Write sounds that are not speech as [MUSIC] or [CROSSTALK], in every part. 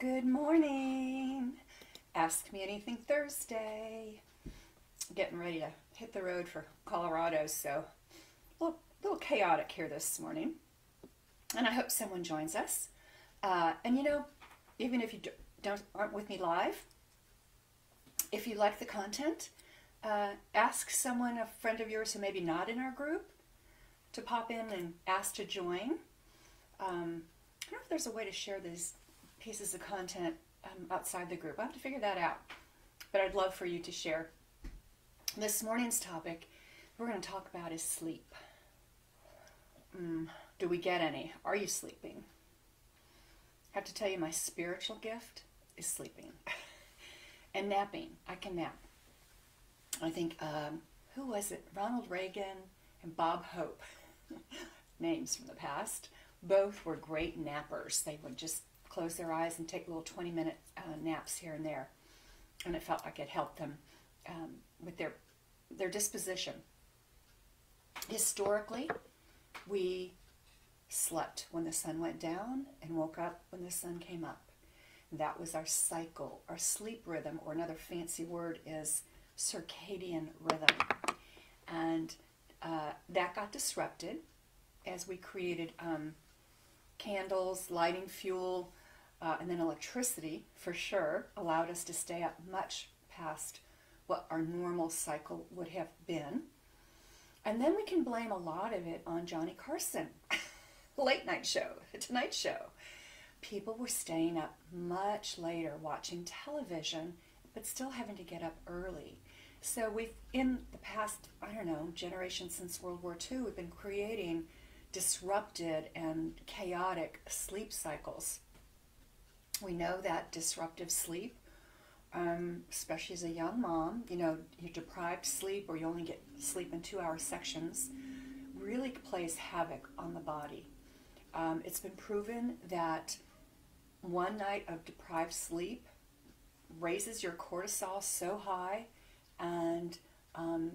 good morning. Ask Me Anything Thursday. Getting ready to hit the road for Colorado, so a little, little chaotic here this morning. And I hope someone joins us. Uh, and you know, even if you don't aren't with me live, if you like the content, uh, ask someone, a friend of yours who maybe not in our group, to pop in and ask to join. Um, I don't know if there's a way to share these pieces of content um, outside the group. I have to figure that out. But I'd love for you to share. This morning's topic we're going to talk about is sleep. Mm, do we get any? Are you sleeping? I have to tell you, my spiritual gift is sleeping [LAUGHS] and napping. I can nap. I think, um, who was it? Ronald Reagan and Bob Hope, [LAUGHS] names from the past. Both were great nappers. They would just close their eyes and take little 20 minute uh, naps here and there. And it felt like it helped them um, with their, their disposition. Historically, we slept when the sun went down and woke up when the sun came up. That was our cycle, our sleep rhythm, or another fancy word is circadian rhythm. And uh, that got disrupted as we created um, candles, lighting fuel, uh, and then electricity for sure allowed us to stay up much past what our normal cycle would have been. And then we can blame a lot of it on Johnny Carson, [LAUGHS] late night show, Tonight Show. People were staying up much later watching television, but still having to get up early. So we've, in the past, I don't know, generation since World War II, we've been creating disrupted and chaotic sleep cycles we know that disruptive sleep, um, especially as a young mom, you know, you're deprived sleep or you only get sleep in two hour sections, really plays havoc on the body. Um, it's been proven that one night of deprived sleep raises your cortisol so high, and um,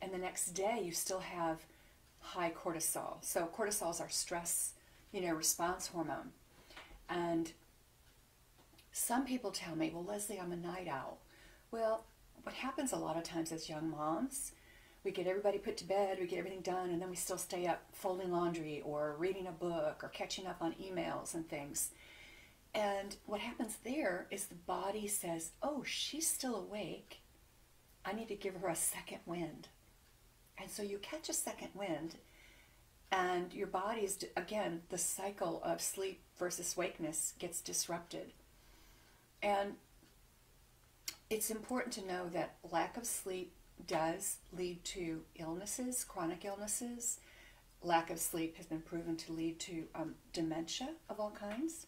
and the next day you still have high cortisol. So cortisol is our stress, you know, response hormone, and some people tell me, well, Leslie, I'm a night owl. Well, what happens a lot of times as young moms, we get everybody put to bed, we get everything done, and then we still stay up folding laundry or reading a book or catching up on emails and things. And what happens there is the body says, oh, she's still awake. I need to give her a second wind. And so you catch a second wind, and your body's, again, the cycle of sleep versus wakeness gets disrupted. And it's important to know that lack of sleep does lead to illnesses, chronic illnesses. Lack of sleep has been proven to lead to um, dementia of all kinds.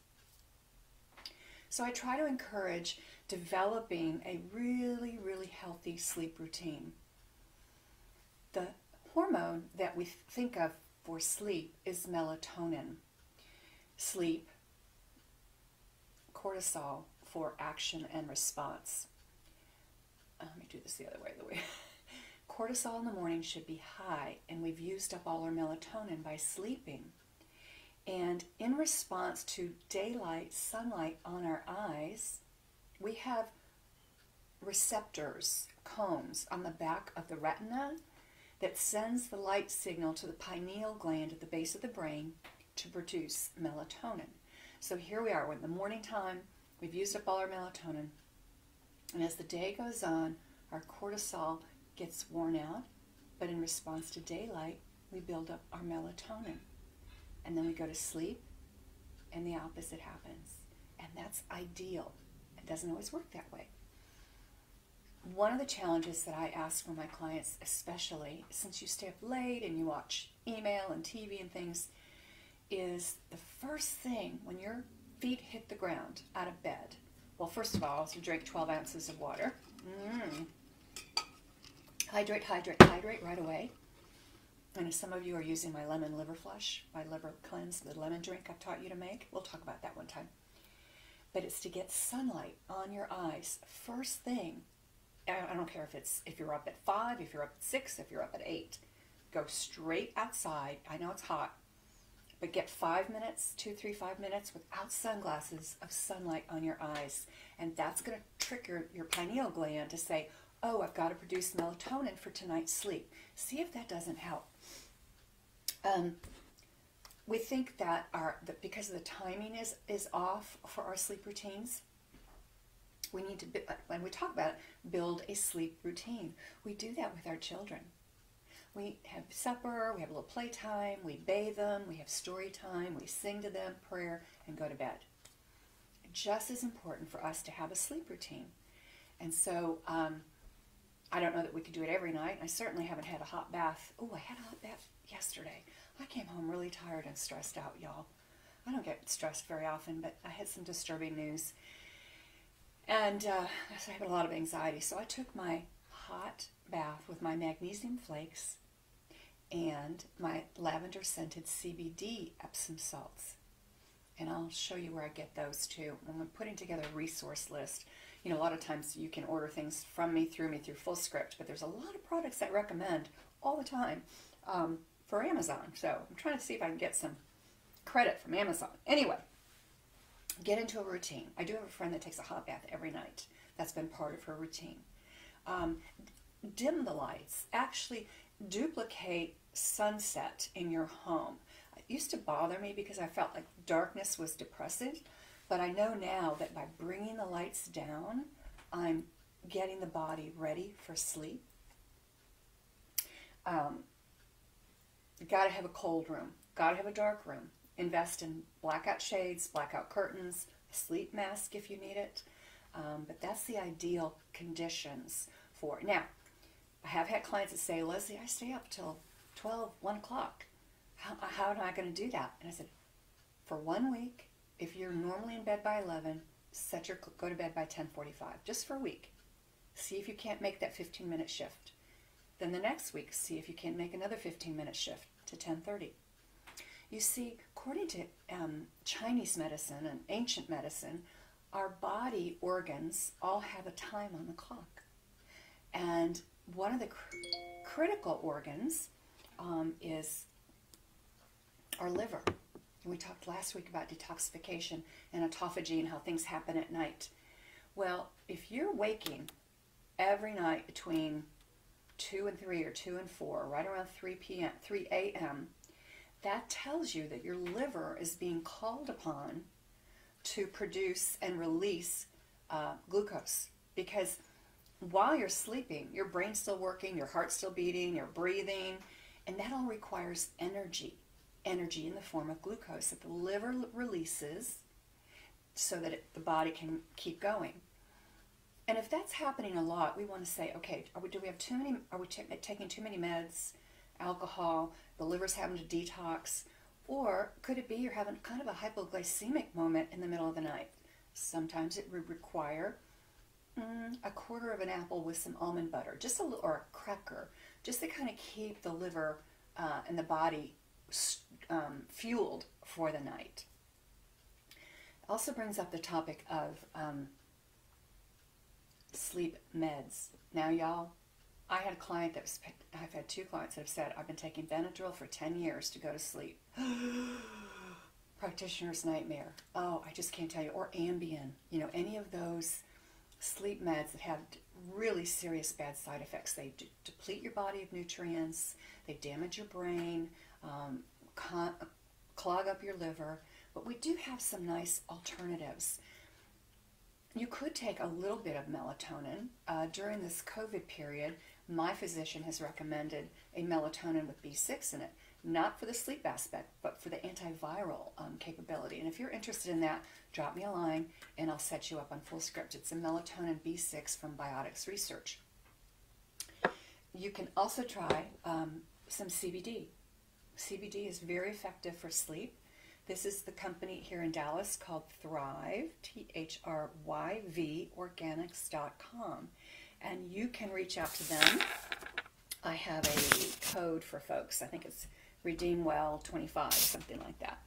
So I try to encourage developing a really, really healthy sleep routine. The hormone that we think of for sleep is melatonin. Sleep, cortisol, for action and response. Uh, let me do this the other way. The way [LAUGHS] cortisol in the morning should be high, and we've used up all our melatonin by sleeping. And in response to daylight, sunlight on our eyes, we have receptors, cones on the back of the retina that sends the light signal to the pineal gland at the base of the brain to produce melatonin. So here we are, in the morning time, We've used up all our melatonin. And as the day goes on, our cortisol gets worn out, but in response to daylight, we build up our melatonin. And then we go to sleep, and the opposite happens. And that's ideal. It doesn't always work that way. One of the challenges that I ask for my clients, especially since you stay up late and you watch email and TV and things, is the first thing when you're feet hit the ground out of bed. Well, first of all, you drink 12 ounces of water. Mm. Hydrate, hydrate, hydrate right away. And if some of you are using my lemon liver flush, my liver cleanse, the lemon drink I've taught you to make, we'll talk about that one time. But it's to get sunlight on your eyes first thing. I don't care if it's if you're up at five, if you're up at six, if you're up at eight. Go straight outside. I know it's hot. But get five minutes, two, three, five minutes without sunglasses of sunlight on your eyes. And that's going to trigger your pineal gland to say, oh, I've got to produce melatonin for tonight's sleep. See if that doesn't help. Um, we think that our that because the timing is is off for our sleep routines we need to when we talk about it build a sleep routine we do that with our children we have supper we have a little playtime we bathe them we have story time we sing to them prayer and go to bed just as important for us to have a sleep routine and so um, i don't know that we could do it every night i certainly haven't had a hot bath oh i had a hot bath yesterday I came home really tired and stressed out, y'all. I don't get stressed very often, but I had some disturbing news. And uh, I had a lot of anxiety. So I took my hot bath with my magnesium flakes and my lavender scented CBD Epsom salts. And I'll show you where I get those too. I'm putting together a resource list. You know, a lot of times you can order things from me, through me, through Fullscript, but there's a lot of products I recommend all the time. Um, for Amazon. So I'm trying to see if I can get some credit from Amazon. Anyway, get into a routine. I do have a friend that takes a hot bath every night. That's been part of her routine. Um, dim the lights. Actually, duplicate sunset in your home. It used to bother me because I felt like darkness was depressing, but I know now that by bringing the lights down, I'm getting the body ready for sleep. Um, got to have a cold room, got to have a dark room. Invest in blackout shades, blackout curtains, a sleep mask if you need it. Um, but that's the ideal conditions for it. Now, I have had clients that say, Leslie, I stay up till 12, 1 o'clock. How, how am I going to do that? And I said, for one week, if you're normally in bed by 11, set your go to bed by 10:45, just for a week. See if you can't make that 15 minute shift. Then the next week, see if you can't make another 15 minute shift to 1030. You see, according to um, Chinese medicine and ancient medicine, our body organs all have a time on the clock. And one of the cr- critical organs um, is our liver. And we talked last week about detoxification and autophagy and how things happen at night. Well, if you're waking every night between 2 and 3 or 2 and 4, right around 3 p.m., 3 a.m., that tells you that your liver is being called upon to produce and release uh, glucose. Because while you're sleeping, your brain's still working, your heart's still beating, you're breathing, and that all requires energy. Energy in the form of glucose that the liver releases so that it, the body can keep going. And if that's happening a lot, we want to say, okay, we, do we have too many? Are we taking too many meds, alcohol? The liver's having to detox, or could it be you're having kind of a hypoglycemic moment in the middle of the night? Sometimes it would require mm, a quarter of an apple with some almond butter, just a little, or a cracker, just to kind of keep the liver uh, and the body um, fueled for the night. Also brings up the topic of um, sleep meds. Now, y'all, I had a client that was, I've had two clients that have said, I've been taking Benadryl for 10 years to go to sleep. [GASPS] Practitioner's nightmare. Oh, I just can't tell you. Or Ambien. You know, any of those sleep meds that have really serious bad side effects. They d- deplete your body of nutrients, they damage your brain, um, con- clog up your liver. But we do have some nice alternatives. You could take a little bit of melatonin. Uh, during this COVID period, my physician has recommended a melatonin with B6 in it, not for the sleep aspect, but for the antiviral um, capability. And if you're interested in that, drop me a line and I'll set you up on Fullscript. It's a melatonin B6 from Biotics Research. You can also try um, some CBD. CBD is very effective for sleep. This is the company here in Dallas called Thryv, T H R Y V, organics.com. And you can reach out to them. I have a code for folks. I think it's Redeem Well 25, something like that.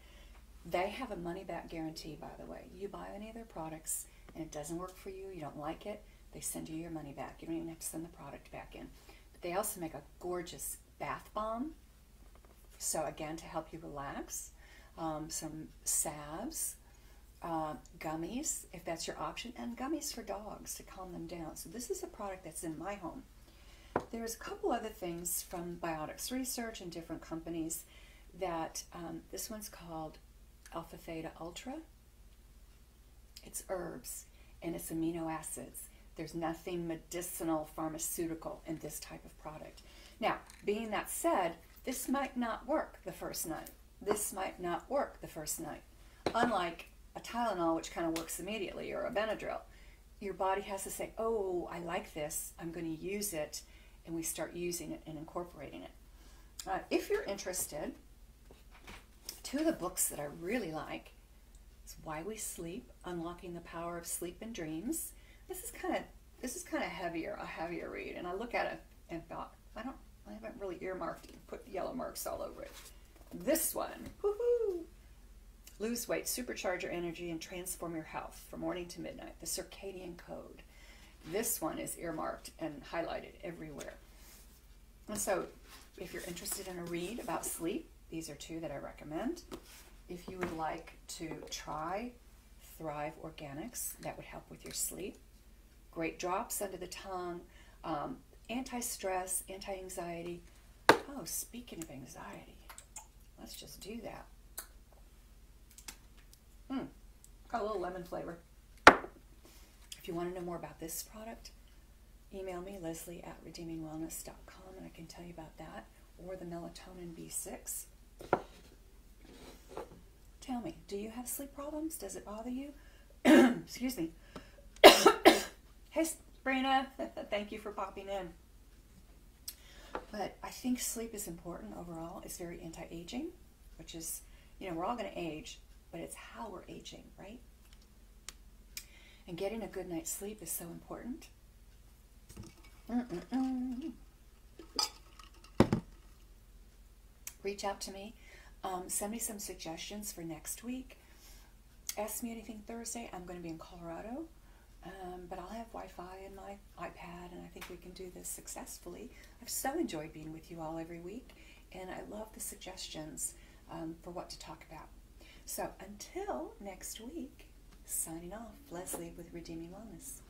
They have a money back guarantee, by the way. You buy any of their products and it doesn't work for you, you don't like it, they send you your money back. You don't even have to send the product back in. But they also make a gorgeous bath bomb. So, again, to help you relax. um, some salves, uh, gummies, if that's your option, and gummies for dogs to calm them down. So this is a product that's in my home. There's a couple other things from Biotics Research and different companies that um, this one's called Alpha Theta Ultra. It's herbs and it's amino acids. There's nothing medicinal, pharmaceutical in this type of product. Now, being that said, this might not work the first night. This might not work the first night. Unlike a Tylenol, which kind of works immediately, or a Benadryl, your body has to say, Oh, I like this, I'm going to use it, and we start using it and incorporating it. Uh, if you're interested, two of the books that I really like is Why We Sleep, Unlocking the Power of Sleep and Dreams. This is kind of this is kind of heavier, a heavier read, and I look at it and thought, I don't, I haven't really earmarked it, put yellow marks all over it. This one, woohoo! Lose weight, supercharge your energy, and transform your health from morning to midnight. The circadian code. This one is earmarked and highlighted everywhere. And so, if you're interested in a read about sleep, these are two that I recommend. If you would like to try Thryv Organics, that would help with your sleep. Great drops under the tongue, um, anti stress, anti anxiety. Oh, speaking of anxiety, let's just do that. Hmm, got a little lemon flavor. If you want to know more about this product, email me, leslie at redeemingwellness.com, and I can tell you about that, or the melatonin B6. Tell me, do you have sleep problems? Does it bother you? [CLEARS THROAT] Excuse me. [COUGHS] hey, Sabrina, [LAUGHS] thank you for popping in. But I think sleep is important overall. It's very anti aging, which is, you know, we're all going to age, but it's how we're aging, right? And getting a good night's sleep is so important. Mm-mm-mm. Reach out to me. Um, send me some suggestions for next week. Ask me anything Thursday. I'm going to be in Colorado, um, but I'll have Wi Fi and my iPad, and I think we can do this successfully. I've so enjoyed being with you all every week, and I love the suggestions um, for what to talk about. So until next week, signing off, Leslie with Redeeming Wellness.